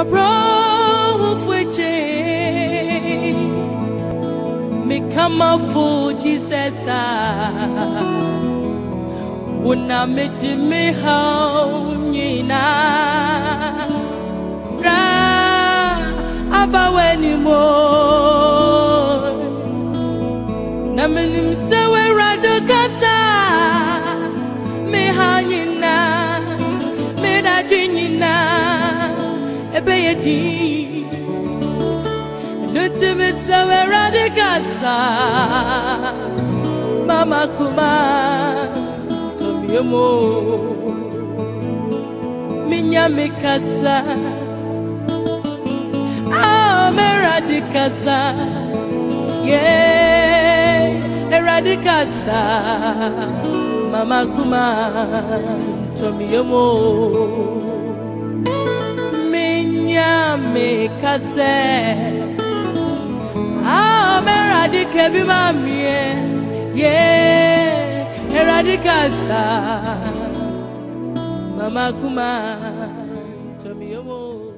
Mabro fuche Me kama fu Jesus Una me di me hau nyina Ra abaweni mo Na menim se we rado kasa Me ha nyina Me da dwi nyina Ebe ye di Nuti me se we rado kasa. Mama kuma Tomiyomo Minya me kasa Ah, me rado kasa. Yeah, eradicasa, mama kuma, tomiomo, minya me kase, ah, me radica bi mamie, yeah, eradicasa, mama kuma, tomiomo.